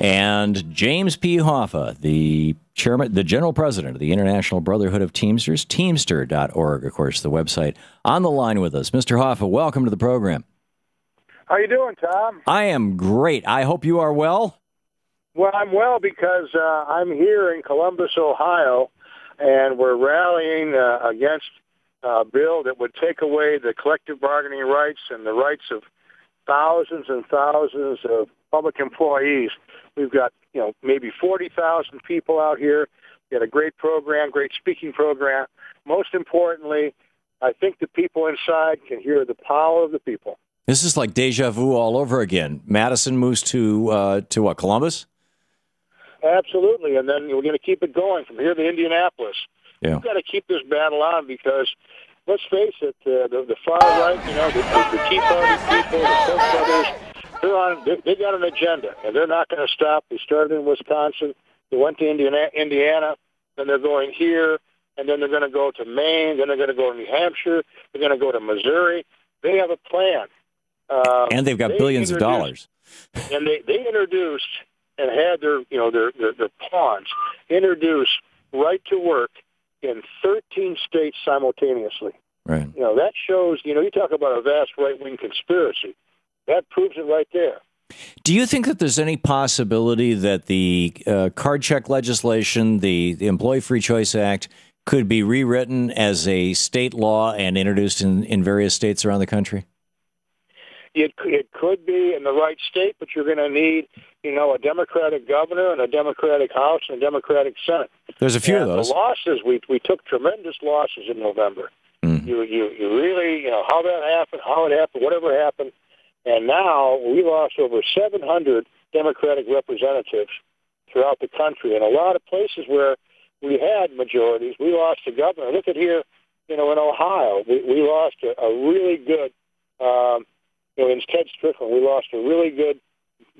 And James P. Hoffa, the chairman, the general president of the International Brotherhood of Teamsters, teamster.org, of course, the website, on the line with us. Mr. Hoffa, welcome to the program. How are you doing, Thom? I am great. I hope you are well. Well, I'm well because uh, I'm here in Columbus, Ohio, and we're rallying uh, against a bill that would take away the collective bargaining rights and the rights of thousands and thousands of public employees. We've got, you know, maybe 40,000 people out here. We had a great program, great speaking program. Most importantly, I think the people inside can hear the power of the people. This is like deja vu all over again. Madison moves to uh, to what? Columbus. Absolutely, and then we're going to keep it going from here to Indianapolis. Yeah. We've got to keep this battle on because, let's face it, uh, the, the far right, you know, the, the, the Tea Party people, the Koch brothers, they're on. They, they got an agenda, and they're not going to stop. They started in Wisconsin. They went to Indiana, Indiana, then they're going here, and then they're going to go to Maine. Then they're going to go to New Hampshire. They're going to go to Missouri. They have a plan. Um, and they've got they billions of dollars. and they, they introduced and had their you know their, their their pawns introduce right to work in 13 states simultaneously. Right. You know that shows. You know you talk about a vast right wing conspiracy. That proves it right there. Do you think that there's any possibility that the uh, card check legislation, the, the Employee Free Choice Act, could be rewritten as a state law and introduced in, in various states around the country? It it could be in the right state, but you're going to need you know a Democratic governor and a Democratic House and a Democratic Senate. There's a few and of those. The losses we we took tremendous losses in November. Mm. You you you really you know how that happened, how it happened, whatever happened, and now we lost over 700 Democratic representatives throughout the country, and a lot of places where we had majorities, we lost a governor. Look at here, you know, in Ohio, we, we lost a, a really good um, you know, in Ted Strickland, we lost a really good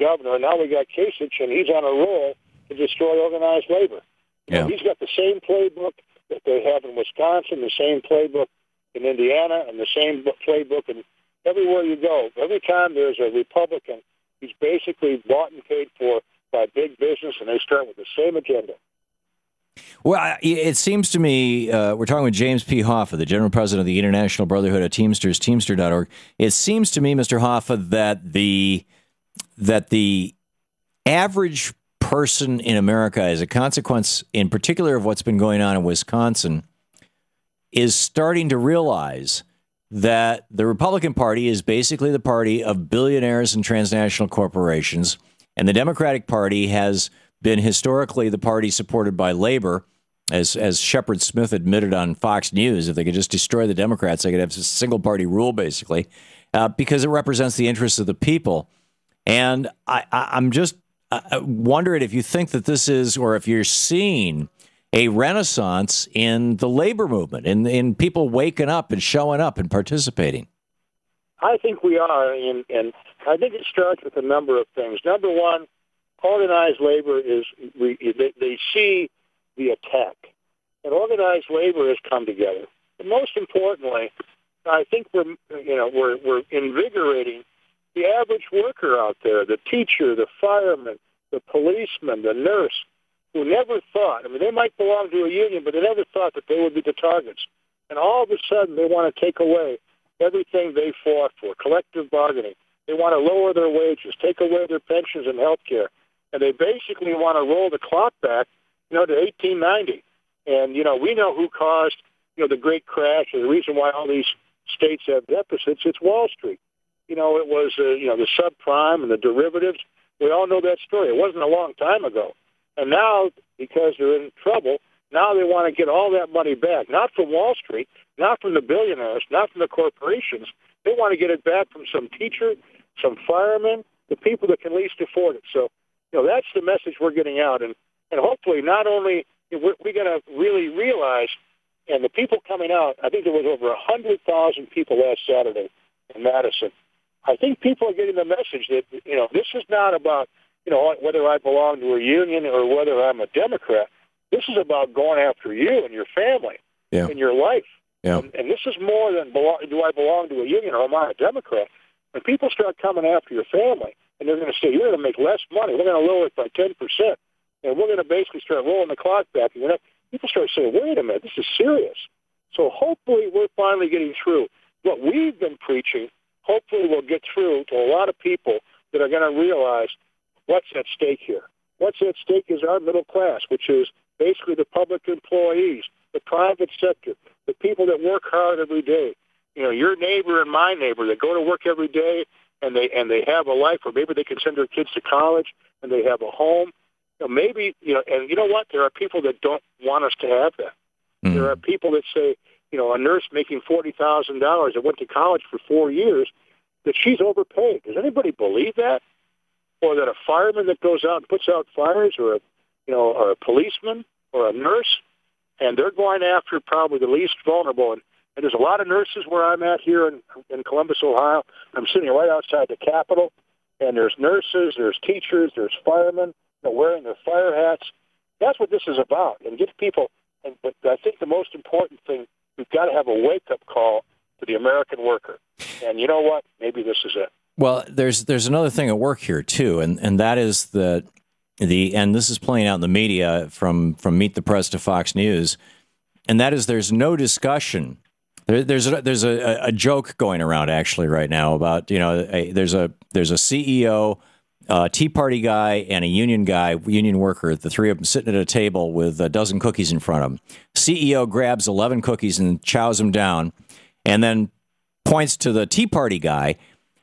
governor, and now we got Kasich, and he's on a roll to destroy organized labor. Yeah. he's got the same playbook that they have in Wisconsin, the same playbook in Indiana, and the same playbook in everywhere you go. Every time there's a Republican, he's basically bought and paid for by big business, and they start with the same agenda. Well, it seems to me, uh, we're talking with James P. Hoffa, the general president of the International Brotherhood of Teamsters, Teamster.org. It seems to me, Mr. Hoffa, that the that the average person in America, as a consequence, in particular of what's been going on in Wisconsin, is starting to realize that the Republican Party is basically the party of billionaires and transnational corporations, and the Democratic Party has been historically the party supported by labor. As, as Shepard Smith admitted on Fox News, if they could just destroy the Democrats, they could have a single party rule, basically, uh, because it represents the interests of the people. And I, I, am just uh, wondering if you think that this is, or if you're seeing a renaissance in the labor movement, in, in people waking up and showing up and participating. I think we are, and, and I think it starts with a number of things. Number one, organized labor is they, they see the attack, and organized labor has come together. But most importantly, I think we're you know we're we're invigorating the average worker out there, the teacher, the fireman, the policeman, the nurse, who never thought. I mean, they might belong to a union, but they never thought that they would be the targets. And all of a sudden, they want to take away everything they fought for, collective bargaining. They want to lower their wages, take away their pensions and health care and they basically want to roll the clock back, you know, to 1890. And you know, we know who caused you know the great crash, and the reason why all these states have deficits. It's Wall Street. You know, it was uh, you know the subprime and the derivatives. We all know that story. It wasn't a long time ago, and now because they're in trouble, now they want to get all that money back, not from Wall Street, not from the billionaires, not from the corporations. They want to get it back from some teacher, some fireman, the people that can least afford it. So you know, that's the message we're getting out, and and hopefully not only we're, we got to really realize, and the people coming out. I think there was over a hundred thousand people last Saturday in Madison. I think people are getting the message that you know this is not about you know whether I belong to a union or whether I'm a Democrat. This is about going after you and your family yeah. and your life. Yeah. And, and this is more than belong, do I belong to a union or am I a Democrat? When people start coming after your family, and they're going to say you're going to make less money. We're going to lower it by ten percent, and we're going to basically start rolling the clock back. And gonna, people start saying, "Wait a minute, this is serious." So hopefully, we're finally getting through what we've been preaching. Hopefully, we'll get through to a lot of people that are going to realize what's at stake here. What's at stake is our middle class, which is basically the public employees, the private sector, the people that work hard every day. You know, your neighbor and my neighbor that go to work every day and they and they have a life, or maybe they can send their kids to college and they have a home. You know, maybe you know, and you know what? There are people that don't want us to have that. Mm. There are people that say, you know, a nurse making forty thousand dollars that went to college for four years, that she's overpaid. Does anybody believe that? Or that a fireman that goes out and puts out fires, or a you know, or a policeman or a nurse, and they're going after probably the least vulnerable. And, and there's a lot of nurses where I'm at here in, in Columbus, Ohio. I'm sitting right outside the Capitol, and there's nurses, there's teachers, there's firemen you know, wearing their fire hats. That's what this is about, and get people. And, but I think the most important thing, we've got to have a wake-up call to the American worker. And you know what? Maybe this is it. Well, there's there's another thing at work here too, and and that is that the and this is playing out in the media from from Meet the Press to Fox News, and that is there's no discussion. There, there's a, there's a, a joke going around actually right now about you know a, there's a there's a CEO. Uh, Tea Party guy and a union guy, union worker, the three of them sitting at a table with a dozen cookies in front of them. CEO grabs 11 cookies and chows them down, and then points to the Tea Party guy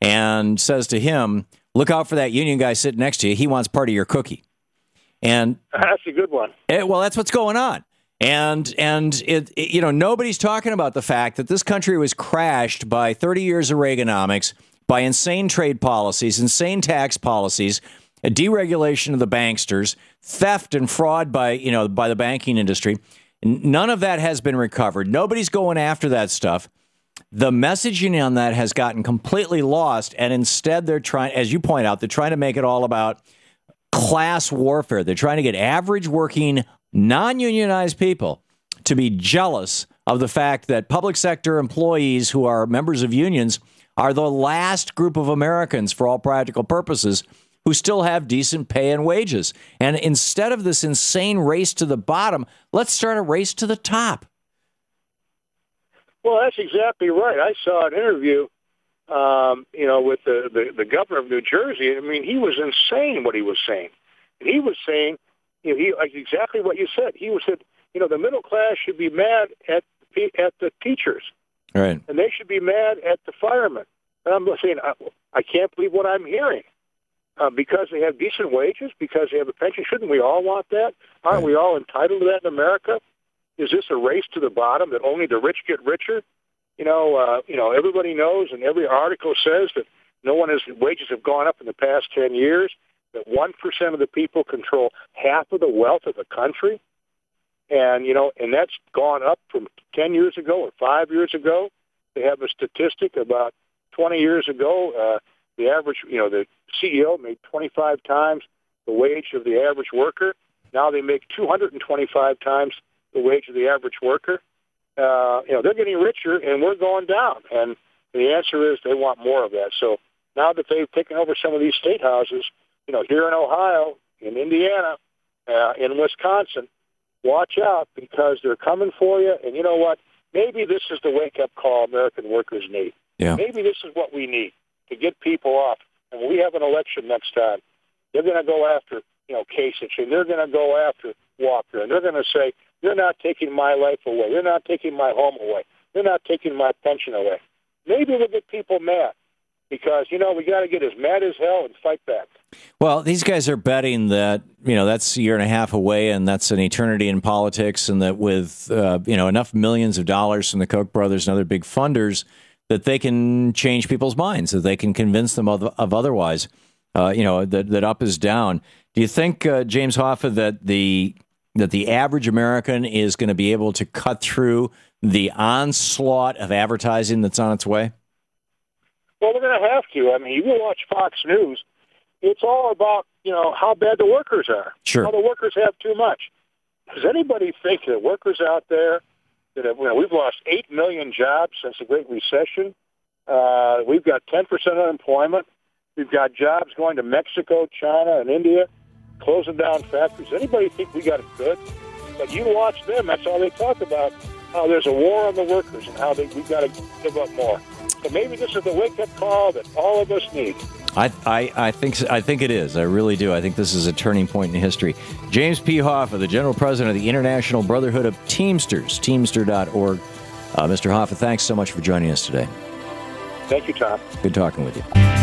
and says to him, look out for that union guy sitting next to you. He wants part of your cookie. And that's a good one. It, well, that's what's going on. And and it, it, you know nobody's talking about the fact that this country was crashed by 30 years of Reaganomics, by insane trade policies, insane tax policies, a deregulation of the banksters, theft and fraud by you know by the banking industry. None of that has been recovered. Nobody's going after that stuff the messaging on that has gotten completely lost. And instead, they're trying, as you point out, they're trying to make it all about class warfare. They're trying to get average working, non unionized people to be jealous of the fact that public sector employees who are members of unions are the last group of Americans, for all practical purposes, who still have decent pay and wages. And instead of this insane race to the bottom, let's start a race to the top. Well, that's exactly right. I saw an interview, um, you know, with the, the the governor of New Jersey. I mean, he was insane what he was saying. And he was saying, you know, he exactly what you said. He was said, you know, the middle class should be mad at at the teachers, right? And they should be mad at the firemen. And I'm saying, I, I can't believe what I'm hearing. Uh, because they have decent wages, because they have a pension. Shouldn't we all want that? Aren't right. we all entitled to that in America? Is this a race to the bottom that only the rich get richer? You know, uh, you know, everybody knows, and every article says that no one has wages have gone up in the past ten years. That one percent of the people control half of the wealth of the country, and you know, and that's gone up from ten years ago or five years ago. They have a statistic about twenty years ago. Uh, the average, you know, the CEO made 25 times the wage of the average worker. Now they make 225 times the wage of the average worker. Uh, you know, they're getting richer and we're going down. And the answer is they want more of that. So now that they've taken over some of these state houses, you know, here in Ohio, in Indiana, uh, in Wisconsin, watch out because they're coming for you. And you know what? Maybe this is the wake up call American workers need. Yeah. Maybe this is what we need to get people off. And when we have an election next time, they're going to go after, you know, Kasich, and they're going to go after Walker, and they're going to say, you're not taking my life away. You're not taking my home away. You're not taking my pension away. Maybe we'll get people mad because, you know, we got to get as mad as hell and fight back. Well, these guys are betting that, you know, that's a year and a half away and that's an eternity in politics and that with, uh, you know, enough millions of dollars from the Koch brothers and other big funders that they can change people's minds, that they can convince them of, of otherwise, uh, you know, that, that up is down. Do you think, uh, James Hoffa, that the that the average American is going to be able to cut through the onslaught of advertising that's on its way? Well, we're going to have to. I mean, you will watch Fox News. It's all about you know how bad the workers are. Sure. How the workers have too much. Does anybody think that workers out there that have, you know, we've lost eight million jobs since the Great Recession? Uh, we've got ten percent unemployment. We've got jobs going to Mexico, China, and India, closing down factories. Anybody think we got it good? But you watch them, that's all they talk about, how there's a war on the workers and how they, we've got to give up more. So maybe this is the wake-up call that all of us need. I, I, I think I think it is. I really do. I think this is a turning point in history. James P. Hoffa, the General President of the International Brotherhood of Teamsters, Teamster.org. Uh, Mr. Hoffa, thanks so much for joining us today. Thank you, Thom. Good talking with you.